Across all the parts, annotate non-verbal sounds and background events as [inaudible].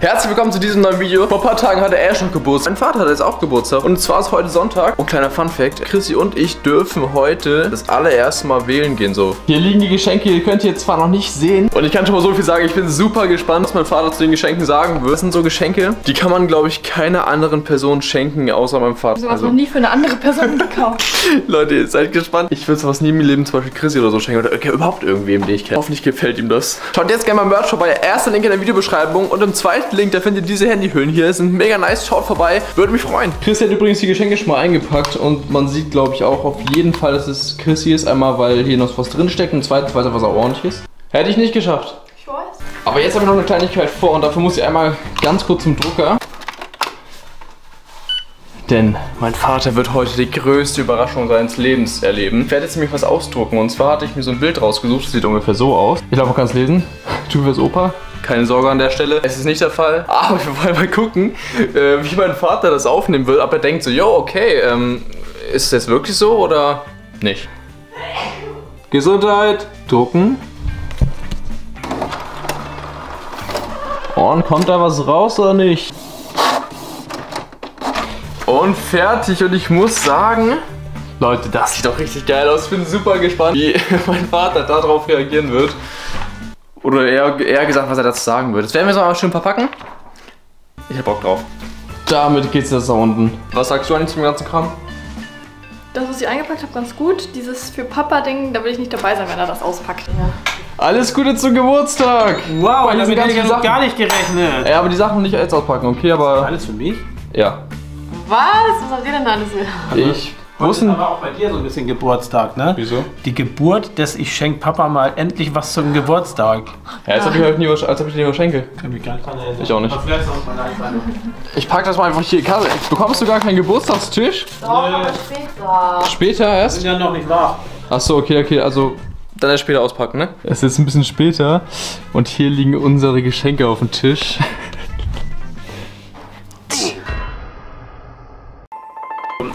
Herzlich willkommen zu diesem neuen Video. Vor ein paar Tagen hatte er schon Geburtstag. Mein Vater hat jetzt auch Geburtstag. Und zwar ist heute Sonntag. Und kleiner Fun-Fact: Chrissy und ich dürfen heute das allererste Mal wählen gehen. So. Hier liegen die Geschenke. Ihr könnt ihr jetzt zwar noch nicht sehen. Und ich kann schon mal so viel sagen. Ich bin super gespannt, was mein Vater zu den Geschenken sagen wird. Das sind so Geschenke, die kann man, glaube ich, keiner anderen Person schenken, außer meinem Vater. Du hast noch nie für eine andere Person gekauft. [laughs] Leute, ihr seid gespannt. Ich würde sowas nie im Leben zum Beispiel Chrissy oder so schenken. Oder okay, überhaupt irgendwem, den ich kenne. Hoffentlich gefällt ihm das. Schaut jetzt gerne mal Merch vorbei. Erster Link in der Videobeschreibung. Und im zweiten Link, da findet ihr diese Handyhüllen hier. Sind mega nice. Schaut vorbei. Würde mich freuen. Chrissy hat übrigens die Geschenke schon mal eingepackt. Und man sieht, glaube ich, auch auf jeden Fall, dass es Chrissy ist. Einmal, weil hier noch was drinsteckt. Und zweitens, weil es einfach so ordentlich ist. Hätte ich nicht geschafft. Ich weiß. Aber jetzt habe ich noch eine Kleinigkeit vor. Und dafür muss ich einmal ganz kurz zum Drucker. Denn mein Vater wird heute die größte Überraschung seines Lebens erleben. Ich werde jetzt nämlich was ausdrucken. Und zwar hatte ich mir so ein Bild rausgesucht. Das sieht ungefähr so aus. Ich glaube, man kann es lesen. Tu fürs Opa. Keine Sorge an der Stelle. Es ist nicht der Fall. Aber wir wollen mal gucken, äh, wie mein Vater das aufnehmen will. Ob er denkt so, yo, okay, ähm, ist das wirklich so oder nicht? Gesundheit. Drucken. Und kommt da was raus oder nicht? Und fertig. Und ich muss sagen, Leute, das sieht doch richtig geil aus. Ich bin super gespannt, wie [laughs] mein Vater darauf reagieren wird. Oder eher, eher gesagt, was er dazu sagen wird. Das werden wir so mal schön verpacken. Ich hab Bock drauf. Damit geht's jetzt da unten. Was sagst du eigentlich zum ganzen Kram? Das, was ich eingepackt habe, ganz gut. Dieses für Papa-Ding, da will ich nicht dabei sein, wenn er das auspackt. Alles Gute zum Geburtstag! Wow, Weil ich habe mit ganzen dir Sachen- gar nicht gerechnet. Ja, aber die Sachen nicht jetzt auspacken, okay, aber Alles für mich? ja. Was? Was habt ihr denn da alles? Ich Wusste. aber auch bei dir so ein bisschen Geburtstag, ne? Wieso? Die Geburt des Ich schenk Papa mal endlich was zum Geburtstag. Ja, als ob ich heute nie was, als ob ich dir was schenke. Kann mich gar nicht dran erinnern. Ich auch nicht. Ich pack das mal einfach hier. Karl, bekommst du gar keinen Geburtstagstisch? Doch, aber später. Später erst? Sind ja noch nicht wach. Achso, okay, okay, also. Dann erst später auspacken, ne? Es ist ein bisschen später und hier liegen unsere Geschenke auf dem Tisch.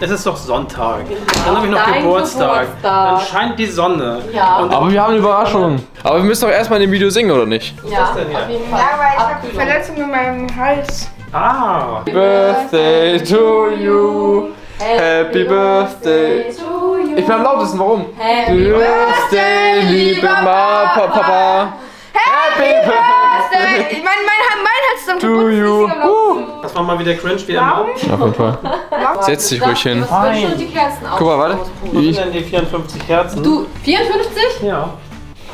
Es ist doch Sonntag. Dann habe ich noch Geburtstag. Geburtstag. Dann scheint die Sonne. Ja. Und Aber wir haben eine Überraschung. Aber wir müssen doch erstmal in dem Video singen, oder nicht? Ja, ist denn hier? auf jeden Fall. Ja, aber ich habe Abkühlung. Verletzung in meinem Hals. ah, Birthday to you. Happy Birthday. to you. Ich bin am lautesten, warum? Happy Birthday, liebe Papa. Happy Birthday! Mein, mein, mein Hals ist am to you. Das war mal wieder cringe wie immer. Auf jeden Fall. Setz dich ruhig hin. Guck mal, warte. Wo sind Ich, denn die 54 Kerzen? Du, 54? Ja.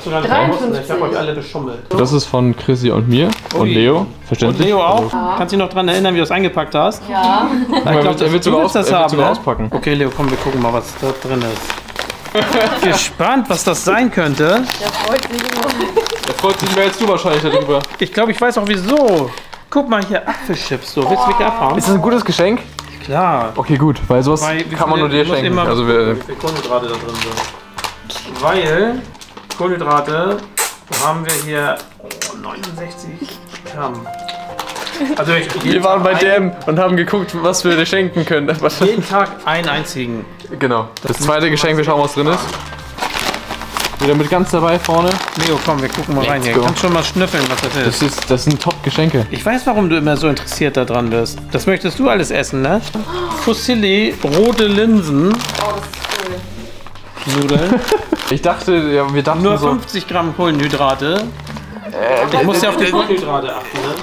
So lange 53. Ich habe euch alle beschummelt. das ist von Chrissy und mir. Und Ui. Leo. Und Verständlich. Leo auch? Kannst du dich noch dran erinnern, wie du es eingepackt hast? Ja. Ich Er glaub, wird, er du sogar, aus, das haben, sogar ne? auspacken. Okay, Leo, komm, wir gucken mal, was da drin ist. Gespannt, was das sein könnte. Der freut sich immer. Da freut sich jetzt du wahrscheinlich darüber. Ich glaube, ich weiß auch wieso. Guck mal hier, Apfelchips. So, willst du welche abhaben? Ist das ein gutes Geschenk? Klar. Okay, gut, weil sowas Weil, kann man nur dir schenken. Also wir, wie viele Kohlenhydrate da drin sind. Weil Kohlenhydrate haben wir hier oh, 69 Gramm. Also ich, wir waren bei dem und haben geguckt, was wir dir schenken können. Jeden Tag einen einzigen. Genau. Das zweite Geschenk, wir schauen, was drin ist. Wieder mit ganz dabei vorne. Leo, komm, wir gucken mal Let's rein hier. go. Kannst schon mal schnüffeln, was das ist. Das, ist, das sind Top-Geschenke. Ich weiß, warum du immer so interessiert daran bist. Das möchtest du alles essen, ne? Fusilli, rote Linsen, Oh, das ist cool. Nudeln. [laughs] Ich dachte, ja, wir dachten Nur so. 50 Gramm Kohlenhydrate. ich muss ja auf die Kohlenhydrate achten, ne?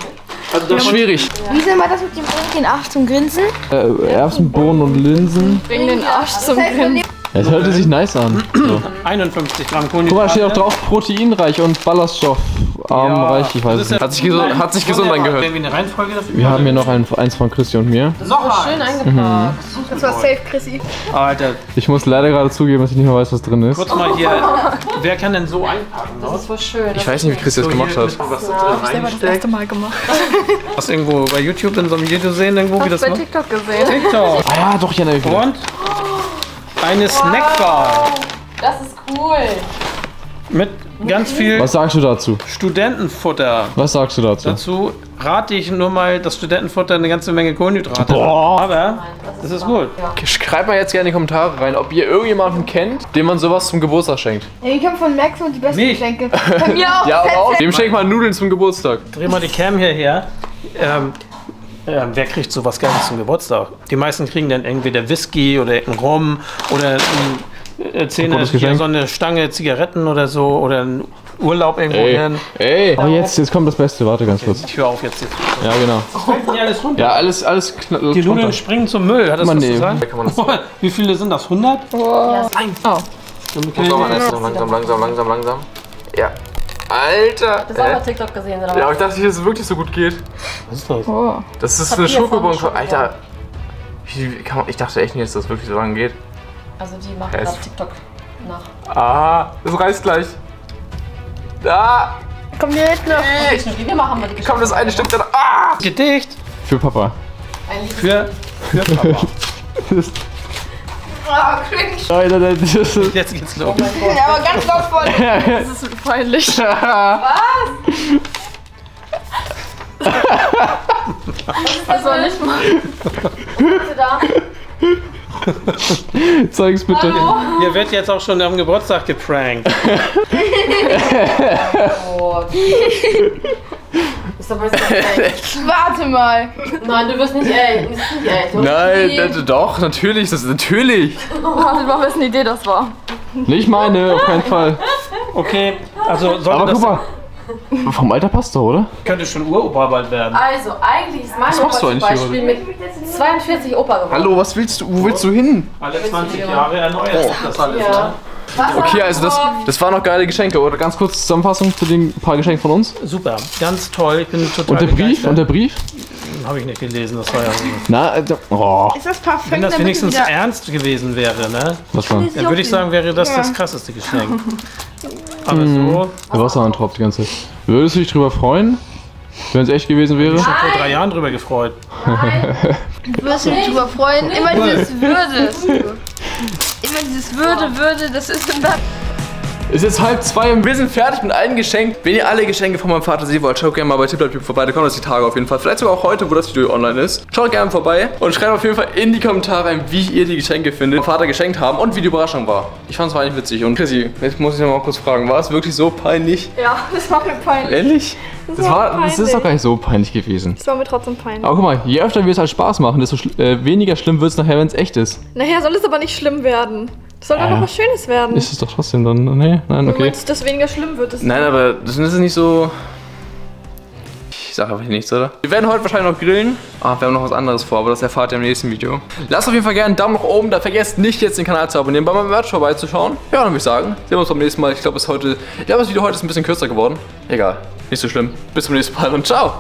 Also davon- Schwierig. Wie soll man das mit dem Bring den Arsch zum Grinsen? Äh, Erbsen, Bohnen und Linsen. Bring den Arsch zum Grinsen. Es hörte sich nice an. [clears throat] So. 51 Gramm Guck mal, Kohlenhydrate. steht auch drauf proteinreich und ballaststoffarm Ja, reich. Ich weiß das nicht. ja- Hat sich, gesund, hat sich gesund angehört. Wir eine Reihenfolge dafür Wir haben hier noch ein, eins von Christi und mir. noch Schön eins. eingepackt. Das war safe, Chrissy. Alter, Ich muss leider gerade zugeben, dass ich nicht mehr weiß, was drin ist. kurz mal hier. Wer kann denn so einpacken? Das ist voll schön. Ich weiß nicht, wie Christi das So, gemacht hier hat. Was da drin reinsteckt. Mal gemacht. Hast du irgendwo bei YouTube in so einem Video sehen, irgendwo, wie das bei macht? TikTok gesehen. TikTok. Ah ja, doch, Jana. wieder. Und eine Snackbar Das ist cool. mit ganz viel Was sagst du dazu? Studentenfutter. Was sagst du dazu? Dazu rate ich nur mal das Studentenfutter eine ganze Menge Kohlenhydrate. Boah. Aber das ist gut. Schreibt mal jetzt gerne in die Kommentare rein, ob ihr irgendjemanden kennt, dem man sowas zum Geburtstag schenkt. Ja, ich habe von Max und die besten Mich. Geschenke. [laughs] [laughs] Bei mir auch. Ja, auch. Dem schenkt man Nudeln zum Geburtstag. Dreh mal die Cam hierher. ähm, ähm, wer kriegt sowas Geiles zum Geburtstag? Die meisten kriegen dann entweder Whisky oder einen Rum oder ein, äh, Geschenk. so eine Stange Zigaretten oder so oder ein Urlaub irgendwo hin. ey. Oh, jetzt, jetzt kommt das Beste. Warte ganz kurz. Ich höre auf jetzt. Ja, genau. Denn alles runter? Ja, alles, alles knapp. Die Nudeln springen zum Müll, hat das was zu [laughs] sagen? Wie viele sind das? 100? Oh. Okay. Langsam, langsam, langsam, langsam, Ja. Alter. Das auch bei TikTok gesehen, oder? Ja, aber ich dachte nicht, dass es wirklich so gut geht. Was ist das? Das ist Papier eine Schokobon. Alter. Ich dachte echt nicht, dass das wirklich so lange geht. Also die machen Ja, ist- TikTok nach. Ah, das reißt gleich. Da. Komm hier hinten noch. Wie wir machen wir die Geschichte. Kommt das eine Stück dann. Ah. Gedicht Für Papa. Ein Lied. für, für Papa. [laughs] Ah, cringe. Alter, das ist. [laughs] Jetzt geht's los. Ja, aber ganz laut voll. Das ist peinlich. [laughs] Das soll nicht mal. Bitte da. Zeig's bitte. Hier wird jetzt auch schon am Geburtstag geprankt. [laughs] Oh. Ist aber jetzt nicht [laughs] echt. Warte mal. Nein, du wirst nicht ey. Du bist nicht echt. Nein, doch, natürlich, das ist natürlich. Wartet mal, wessen Idee das war. Nicht meine, auf keinen Fall. Okay, also sollte Aber das guck mal. Vom Alter passt doch, oder? könnte schon Uropa bald werden. Also, eigentlich ist mein Was Opa zum Beispiel mit 42 Opa geworden. Hallo, was willst du? Wo willst du hin? Alle 20 Jahre erneuert Oh. das alles, Ja. ne? Okay, also das, das waren noch geile Geschenke, oder? Ganz kurz Zusammenfassung zu den paar Geschenken von uns. Super, ganz toll. Ich bin total Und der Brief? begeistert. Und der Brief? Habe ich nicht gelesen, das war ja. Na, also, oh, Ist das perfekt? Wenn das wenigstens wieder- ernst gewesen wäre, ne? was war? Dann würde ich sagen, wäre das Ja. das krasseste Geschenk. [laughs] Aber Mhm. so, Der Wasser tropft die ganze Zeit. Würdest du dich drüber freuen, wenn es echt gewesen wäre? vor drei Jahren drüber gefreut. [laughs] Du wirst dich drüber freuen. Immer dieses Würde. Immer dieses Würde, Würde, das ist immer. Es ist halb zwei und wir sind fertig mit allen Geschenken. Wenn ihr alle Geschenke von meinem Vater sehen wollt, schaut gerne mal bei Tippleitube vorbei. Da kommen das die Tage auf jeden Fall. Vielleicht sogar auch heute, wo das Video online ist. Schaut gerne vorbei und schreibt auf jeden Fall in die Kommentare rein, wie ihr die Geschenke findet, die mein Vater geschenkt haben und wie die Überraschung war. Ich fand es eigentlich witzig. Und Chrissy, jetzt muss ich noch mal kurz fragen, war es wirklich so peinlich? Ja, [laughs] das war mir peinlich. Ehrlich? Das, war war, das ist doch gar nicht so peinlich gewesen. Das war mir trotzdem peinlich. Aber guck mal, je öfter wir es halt Spaß machen, desto schl- äh, weniger schlimm wird es nachher, wenn es echt ist. Nachher soll es aber nicht schlimm werden. Es soll doch Äh. noch was Schönes werden. Ist es doch trotzdem dann. Nee, nein, Du okay. meinst, dass weniger schlimm wird? Das Nein, aber das ist nicht so. Ich sag einfach nichts, oder? Wir werden heute wahrscheinlich noch grillen. Ah, wir haben noch was anderes vor, aber das erfahrt ihr im nächsten Video. Lasst auf jeden Fall gerne einen Daumen nach oben. Da vergesst nicht, jetzt den Kanal zu abonnieren, bei meinem Merch vorbeizuschauen. Ja, dann würde ich sagen, sehen wir uns beim nächsten Mal. Ich glaube, es heute. Ich glaube, das Video heute ist ein bisschen kürzer geworden. Egal, nicht so schlimm. Bis zum nächsten Mal und ciao.